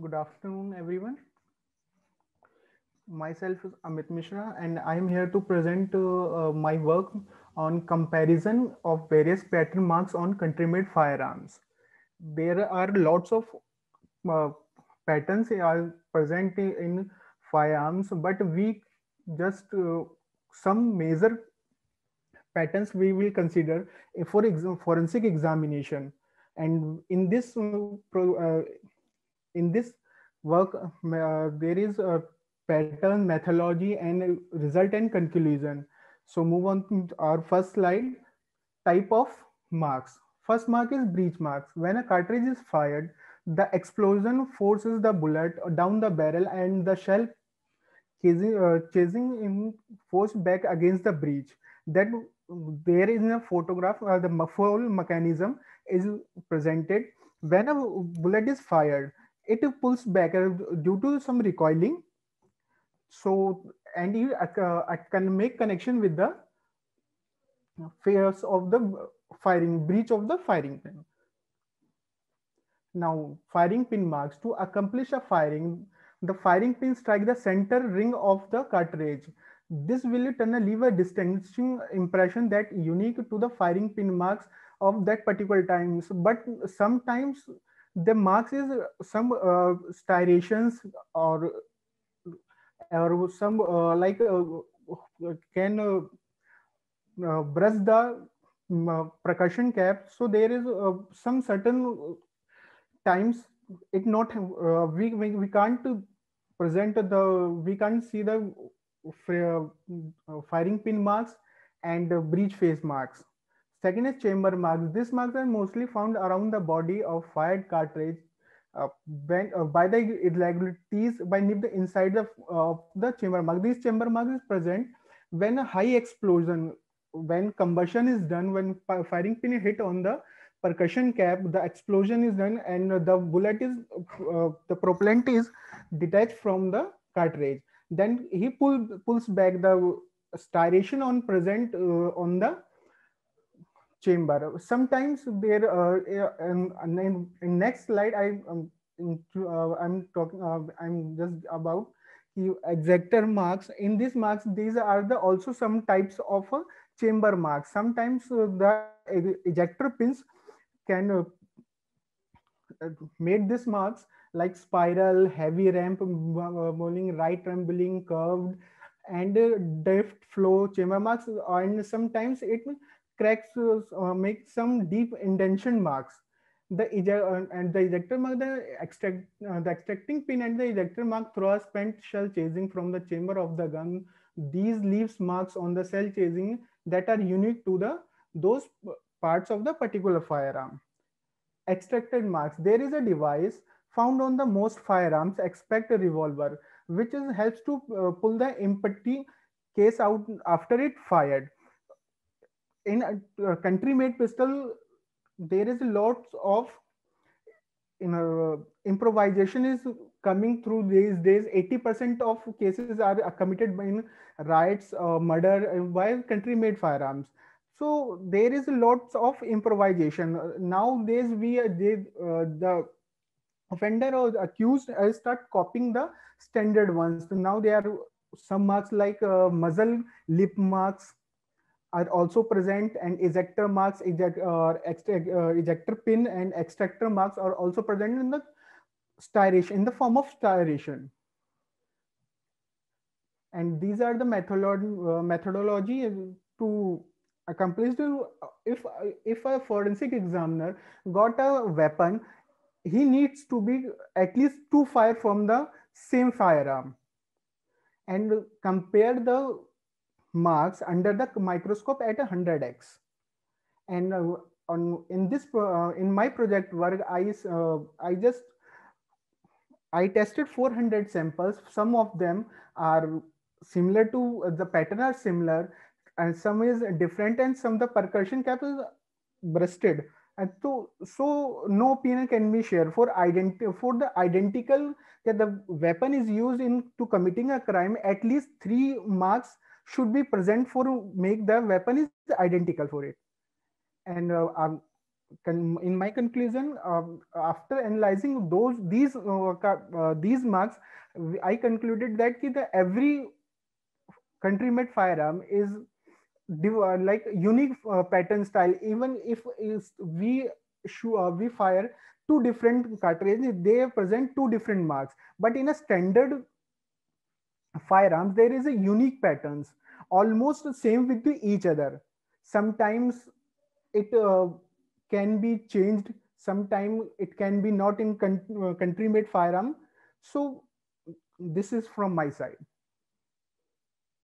Good afternoon, everyone. Myself is Amit Mishra, and I am here to present uh, uh, my work on comparison of various pattern marks on country-made firearms. There are lots of uh, patterns are present in firearms, but we just uh, some major patterns we will consider for forensic examination. And in this uh, in this work, uh, there is a pattern, methodology, and result and conclusion. So move on to our first slide, type of marks. First mark is breech marks. When a cartridge is fired, the explosion forces the bullet down the barrel and the shell casing, uh, chasing in force back against the breech. That there is a photograph, uh, the full mechanism is presented. When a bullet is fired, it pulls back uh, due to some recoiling. So, and you uh, can make connection with the phase of the firing, breech of the firing pin. Now, firing pin marks. To accomplish a firing, the firing pin strike the center ring of the cartridge. This will turn a leave a distinguishing impression that unique to the firing pin marks of that particular times. But sometimes the marks is some uh, striations or or some uh, like uh, can uh, uh, brush the um, percussion cap. So there is uh, some certain times it not we, we we can't present the we can't see the firing pin marks and breech face marks Second is chamber marks. These marks are mostly found around the body of fired cartridge uh, when, uh, by the irregularities by the inside of uh, the chamber mark. This chamber mark is present when a high explosion, when combustion is done, when firing pin hit on the percussion cap, the explosion is done and the bullet is, uh, the propellant is detached from the cartridge. Then he pull, pulls back the striation on present uh, on the chamber. Sometimes there, uh, in, in, in next slide, I um, uh, I'm talking, uh, I'm just about extractor marks. In these marks, these are the also some types of uh, chamber marks. Sometimes uh, the ejector pins can uh, uh, make these marks like spiral, heavy ramp, bowling, right trembling, curved, and drift flow chamber marks. And sometimes it cracks uh, make some deep indentation marks. The eject uh, and the ejector mark, the extract, uh, the extracting pin and the ejector mark through a spent shell casing from the chamber of the gun. These leaves marks on the shell casing that are unique to the those parts of the particular firearm. Extracted marks. There is a device found on the most firearms, expect a revolver, which is, helps to uh, pull the empty case out after it fired in a, country made pistol there is lots of you know improvisation is coming through these days. 80% of cases are committed in riots uh, murder by country made firearms. So there is lots of improvisation. Nowadays we uh, they, uh, the offender or the accused uh, start copying the standard ones. Now there are some marks like uh, muzzle lip marks are also present and ejector marks, eject, uh, uh, ejector pin and extractor marks are also present in the striation, in the form of striation. And these are the methodology, uh, methodology to accomplish the, if, if a forensic examiner got a weapon, he needs to be at least two fire from the same firearm and compare the marks under the microscope at 100x. And uh, on in this uh, in my project work, I uh, I just I tested 400 samples. Some of them are similar to uh, the pattern are similar, and some is different, and some the percussion cap is bursted. And so, so no opinion can be shared for identi- for the identical that the weapon is used in to committing a crime. At least three marks should be present for make the weapon is identical for it and uh, um, in my conclusion, um, after analyzing those these uh, uh, these marks, I concluded that the every country-made firearm is uh, like unique uh, pattern style. Even if is we uh, we fire two different cartridges, they present two different marks. But in a standard firearms, there is a unique patterns, almost the same with each other. Sometimes it uh, can be changed sometime it can be not in uh, country made firearm so this is from my side